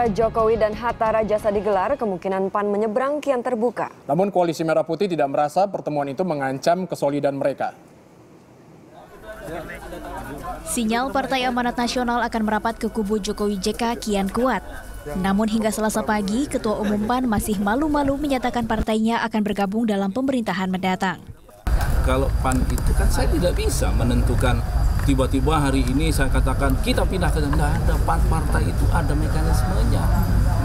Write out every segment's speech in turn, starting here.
antara Jokowi dan Hatta Rajasa digelar, kemungkinan PAN menyeberang kian terbuka. Namun Koalisi Merah Putih tidak merasa pertemuan itu mengancam kesolidan mereka. Sinyal Partai Amanat Nasional akan merapat ke kubu Jokowi JK kian kuat. Namun hingga selasa pagi, Ketua Umum PAN masih malu-malu menyatakan partainya akan bergabung dalam pemerintahan mendatang. Kalau PAN itu kan saya tidak bisa menentukan tiba-tiba hari ini saya katakan kita pindah ke tidak ada partai itu ada mekanismenya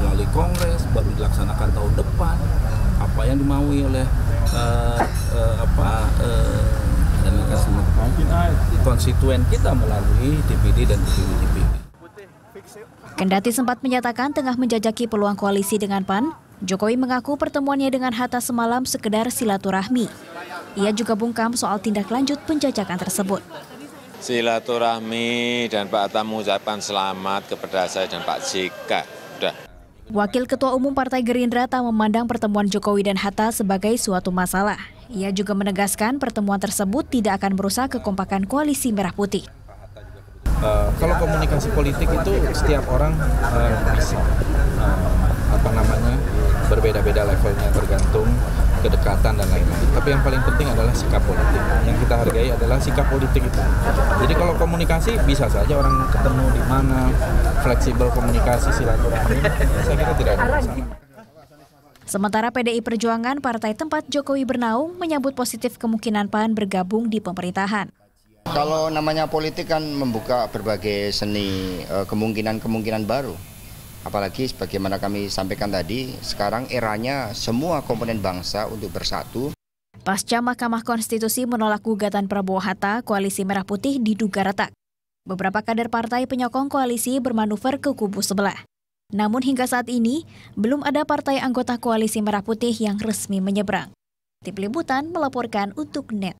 melalui kongres baru dilaksanakan tahun depan apa yang dimaui oleh uh, uh, apa uh, dan mekanisme konstituen kita melalui DPD dan DPD. Kendati sempat menyatakan tengah menjajaki peluang koalisi dengan PAN, Jokowi mengaku pertemuannya dengan Hatta semalam sekedar silaturahmi. Ia juga bungkam soal tindak lanjut penjajakan tersebut silaturahmi dan Pak Hatta mengucapkan selamat kepada saya dan Pak JK. Udah. Wakil Ketua Umum Partai Gerindra tak memandang pertemuan Jokowi dan Hatta sebagai suatu masalah. Ia juga menegaskan pertemuan tersebut tidak akan merusak kekompakan koalisi Merah Putih. Uh, kalau komunikasi politik itu setiap orang uh, bisa uh, apa namanya berbeda-beda levelnya tergantung kedekatan dan lain-lain. Tapi yang paling penting adalah sikap politik. Yang kita hargai adalah sikap politik itu. Jadi kalau komunikasi bisa saja orang ketemu di mana, fleksibel komunikasi silaturahmi, saya kira tidak ada masalah. Sementara PDI Perjuangan, partai tempat Jokowi bernaung, menyambut positif kemungkinan PAN bergabung di pemerintahan. Kalau namanya politik kan membuka berbagai seni eh, kemungkinan-kemungkinan baru. Apalagi sebagaimana kami sampaikan tadi, sekarang eranya semua komponen bangsa untuk bersatu. Pasca Mahkamah Konstitusi menolak gugatan Prabowo Hatta, Koalisi Merah Putih diduga retak. Beberapa kader partai penyokong koalisi bermanuver ke kubu sebelah. Namun hingga saat ini, belum ada partai anggota Koalisi Merah Putih yang resmi menyeberang. Tim Liputan melaporkan untuk NET.